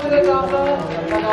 再给掌声